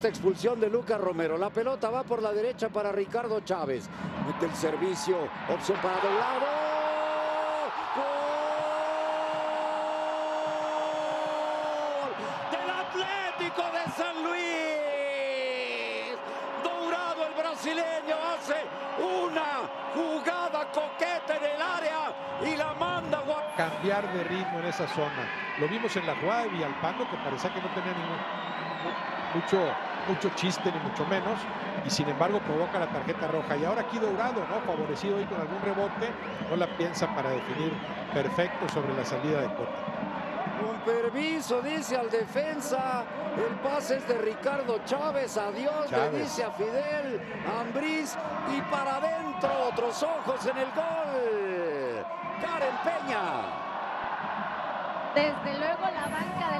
Expulsión de Lucas Romero. La pelota va por la derecha para Ricardo Chávez. Mete el servicio. Opción para doblado. ¡Gol! Del Atlético de San Luis. Dourado el brasileño hace una jugada coqueta en el área y la manda cambiar de ritmo en esa zona. Lo vimos en la jugada de Villalpando que parecía que no tenía ningún mucho, mucho chiste ni mucho menos y sin embargo provoca la tarjeta roja y ahora aquí Dourado, ¿no? favorecido hoy con algún rebote, no la piensa para definir perfecto sobre la salida de Cota. Con permiso, dice al defensa. El pase es de Ricardo Chávez. Adiós, Chávez. le dice a Fidel Ambriz. Y para adentro, otros ojos en el gol. Karen Peña. Desde luego la banca de